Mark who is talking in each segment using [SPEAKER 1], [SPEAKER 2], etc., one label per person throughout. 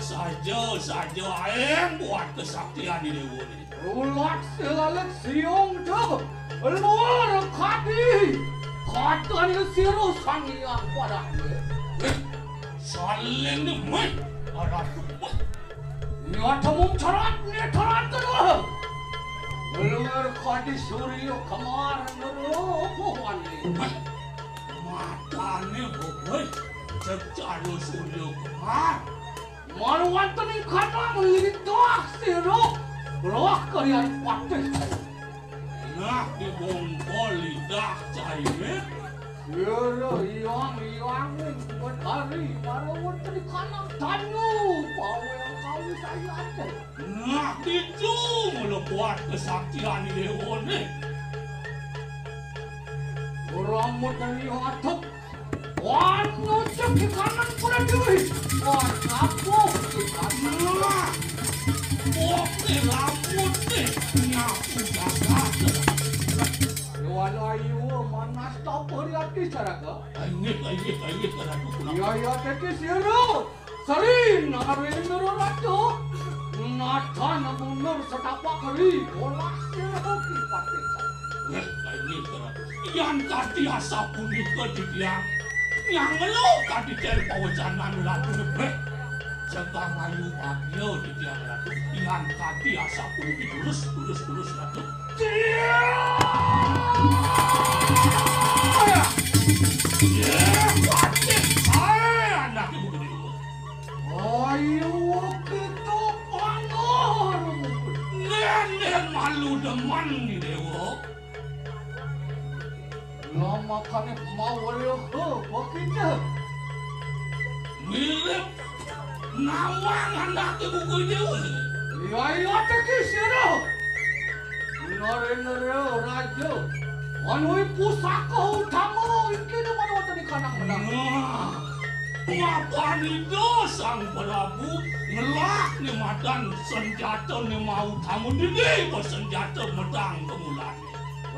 [SPEAKER 1] saja saja aeng buat kesaktian di dewa ini.
[SPEAKER 2] Ulat selalet siung tuh. Luar kadi. Katanya siru sangiang.
[SPEAKER 1] Eh, saling ni mai. Arat wah.
[SPEAKER 2] Nyata mumcarat ni tarat tuh. Luar kadi suryo kamar merobohan ni.
[SPEAKER 1] Wah. Matane boboy. Secara suryo
[SPEAKER 2] 말 완전히 가담을 이리
[SPEAKER 1] 떠악세로
[SPEAKER 2] 럭거리 안 꽉대. 나게 본 벌리
[SPEAKER 1] 닥자이네. 그러 이왕
[SPEAKER 2] 이왕은 뭐 다리 말 완전히 가담 다녀.
[SPEAKER 1] 바우야 가우
[SPEAKER 2] 사이 안 돼. 나게
[SPEAKER 1] 좀으로 보았
[SPEAKER 2] 그삭지 아니 되오네. 그럼 못한 이왕 yang itu.
[SPEAKER 1] Eh, tadi asap puni ke dia. Yang lo tadi dari pawajanan ratu lebih. Segang ayu bagio di dia ratu. Yang asap lurus ratu. Ya, pasti saya anak ibu gede.
[SPEAKER 2] Ayu kita panor.
[SPEAKER 1] Nenek malu deman nih dewa.
[SPEAKER 2] Lama kami mau walau ke begitu.
[SPEAKER 1] Mirip nama anak ibu gede.
[SPEAKER 2] Ya ya teki siru. Nare nare raja. Anu pusaka utama iki ni mana wonten di kanang menang.
[SPEAKER 1] Nah, Ngapa nih sang Prabu ngelak nih madan senjata nih mau tamu dini senjata medang kemulan.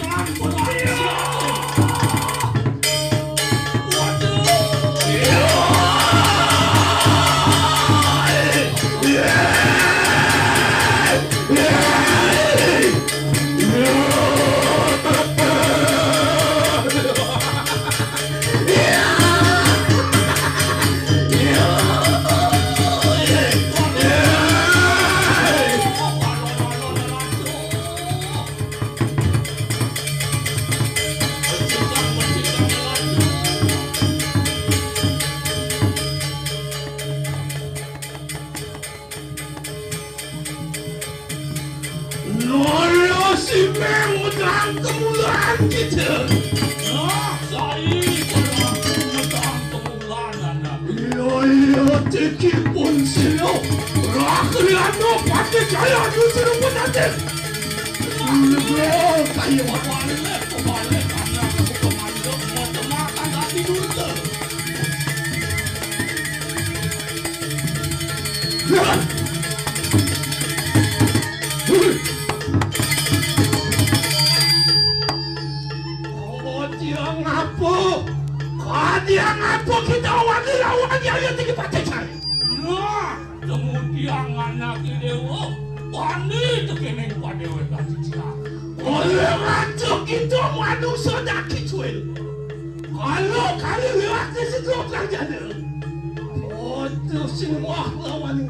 [SPEAKER 1] Yo, I'm justru pun
[SPEAKER 3] itu manusia dah kicuil. Kalau kali lewat ke situ kerajaan. Oh, tu semua lawan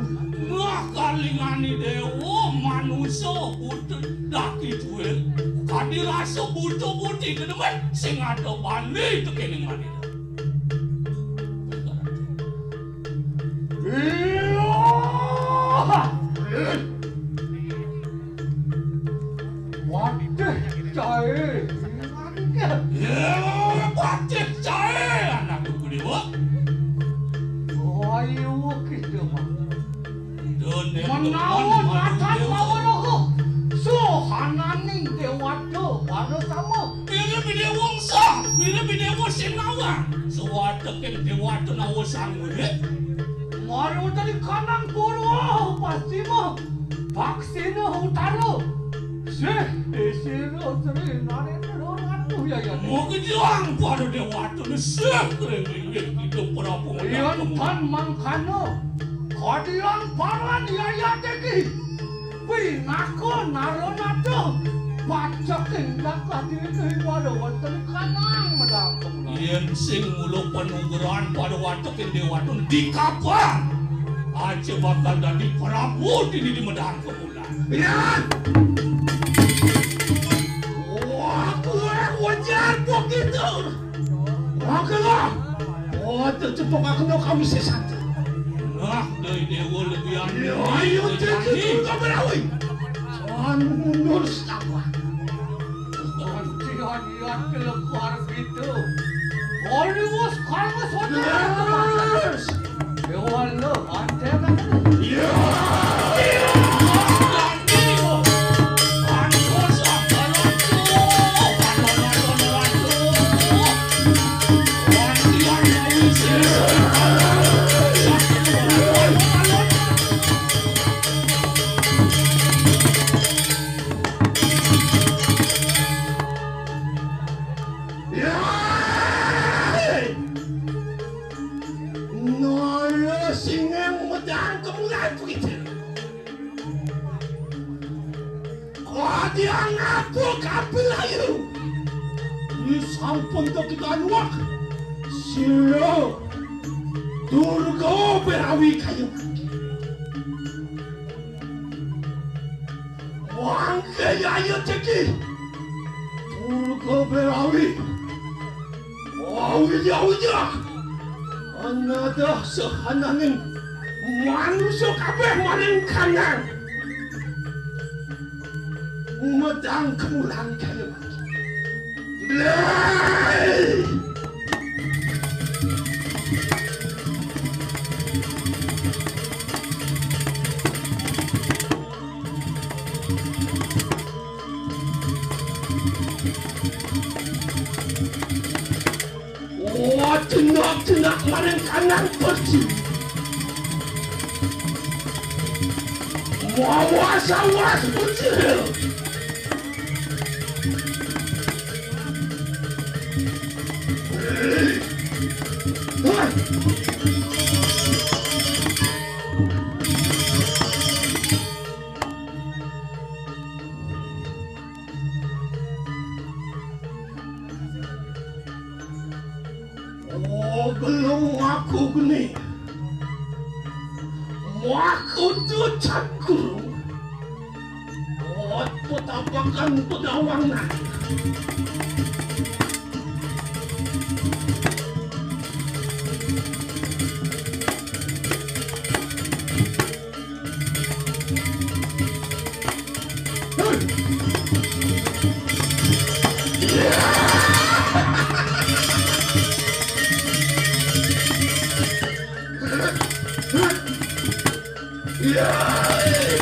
[SPEAKER 3] Nah, kalingani dewa manusia butuh dah kicuil. Kadi rasa butuh buti ke depan. Sing ada balik tu kening. Ken dewata na wong sangwe.
[SPEAKER 2] Maru dari kanang purwa pasti mah. Vaksin utara. Se, esero sere nare nero ratu ya ya.
[SPEAKER 3] Mo kejuang pada dewata na sekre itu prabu.
[SPEAKER 2] Yan tan mangkano. Kadiang paran ya ya teki. Wi nako pacak tindak kadiri kehipada wonten kanang medang
[SPEAKER 3] yen sing muluk penunggeran pada watekin dewa dun dikapang aja bakal dadi prabu dini di medan kemulan.
[SPEAKER 2] ya
[SPEAKER 3] wah kue wajar begitu
[SPEAKER 2] Wakelah, oh tercepok aku nak kamu sesat.
[SPEAKER 3] Nah, dari dewa lebih aneh.
[SPEAKER 2] Ayo, jadi kamu berawai. Jangan mundur setawa. York to look
[SPEAKER 3] for me too. All you was congress on the Yes! You all know, aren't they? Yeah! Durga berawi kayu. Wang kaya ayu ceki. Durga berawi. Wawi jauh Anada sehananing manusia kabeh maring kanan. Medang kemulan kayu. Lay! Kanan perci. Muawas awas perci. Oh, Yeah.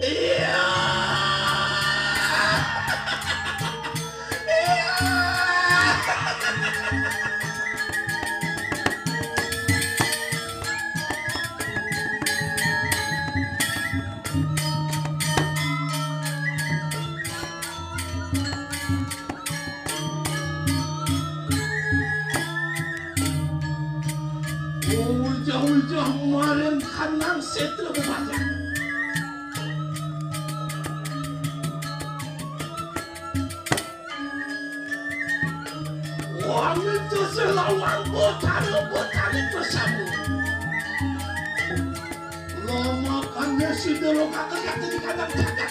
[SPEAKER 3] Iya. Itu selawang botan botan itu samu. Lo makannya si dulu kakak kata di kandang cakap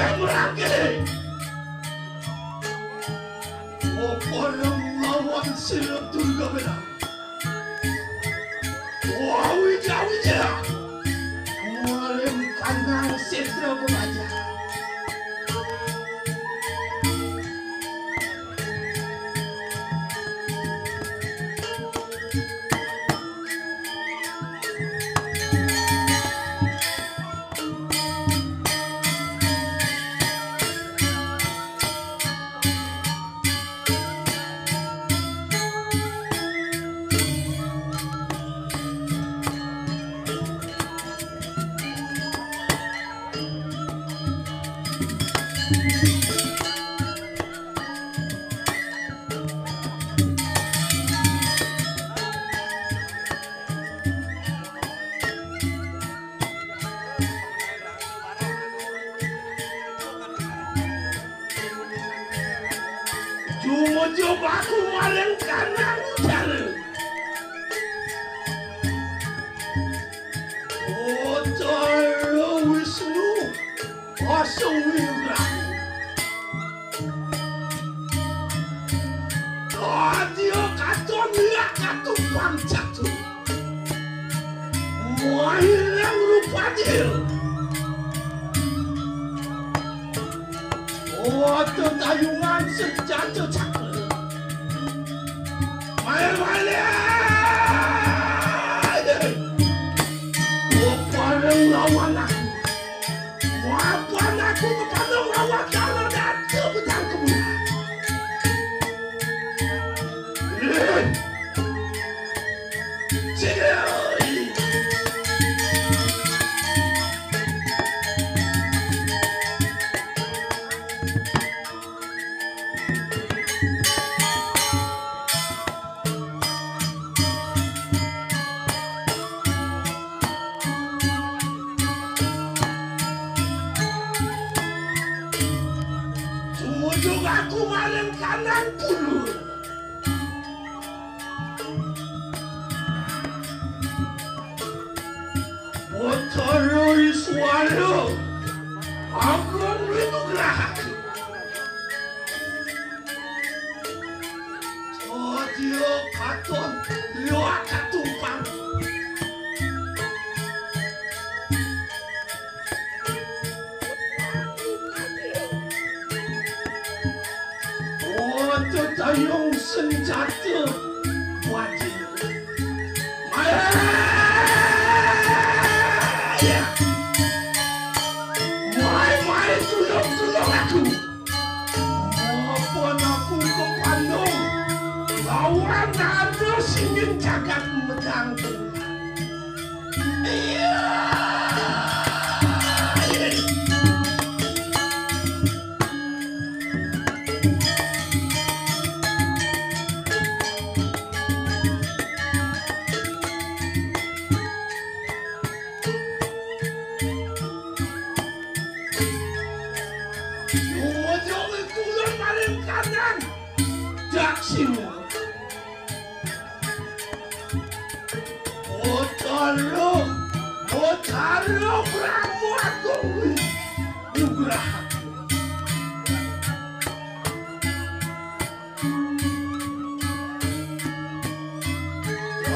[SPEAKER 3] quebra-quê O polão lá o anselo durgamela O awija awija O alem kanao setra kumaja ya katupang jatuh. Mahirang rupadil. Oh, tayungan senjata cakra. Main Oh, tayong senjata wajib. Maya! Mai, mai, tulong, tulong aku. Maafkan aku kepandung. Lawan ada singin jagat medang 신우 어떨로 어떨로 그라고 누구라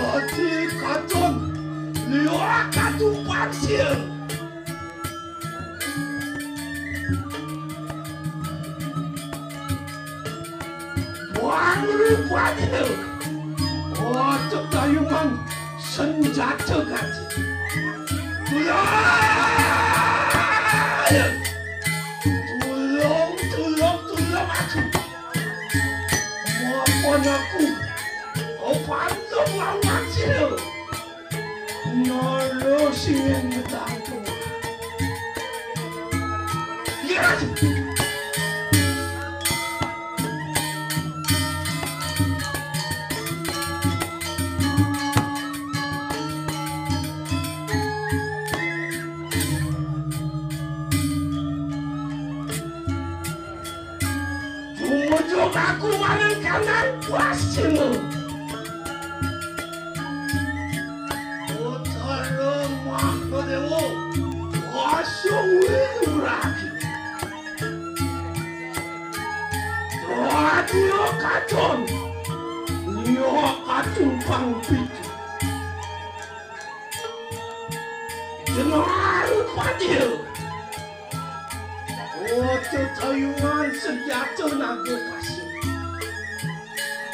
[SPEAKER 3] 어디 갔던 류아 가두 왕실 빠지는 어쩜 자유만 선자처까지. 둘렁둘렁둘렁 아주. 뭐 뭐냐고 어 반성하고 아치는 널 놓으시면 많은 강한 과심은 오탈로 막거대고 와쇼왜 누라기 도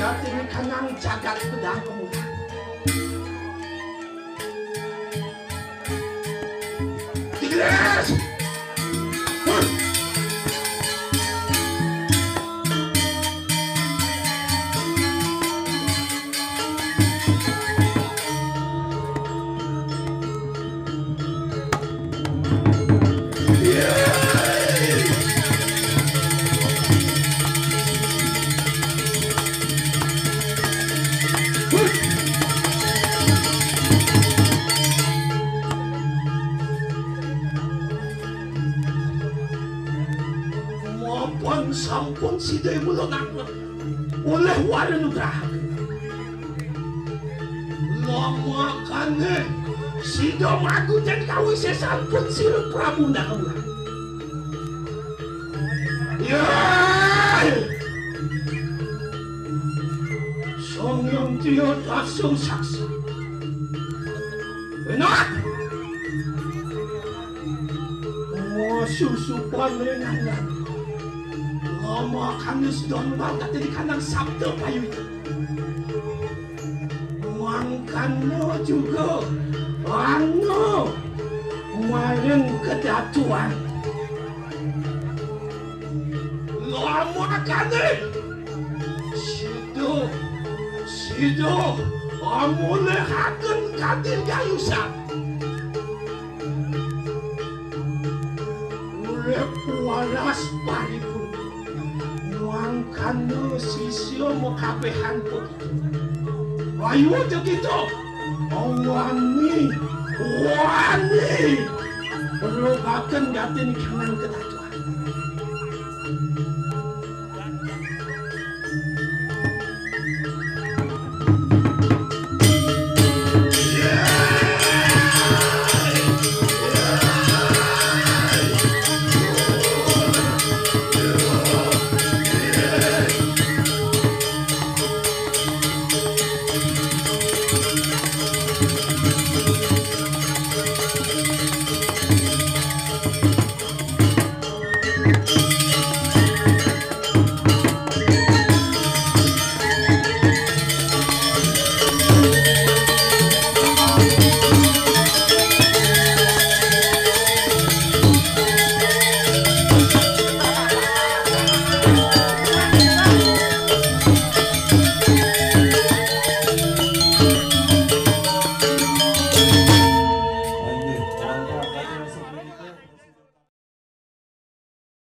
[SPEAKER 3] natin kanang jagat pedang pemuda. olha no carro. Mamãe, cane. Si dom aku sampun sirup prabu nak Ya! Yeah. Song yang tiada saksi. Benar. Oh, susu panenang lagi. Romo Kangus Don Batak jadi kandang Sabtu payu itu. Juga. Anu Maring kedatuan. Romo Kangus Sido Sido Amulehaken katil gayusan Urep waras paripurna Wang kanu sisio mo kapehan po. Ayo jekito. Wangi. Wangi. Perlu kapten gatin kanan ketatu.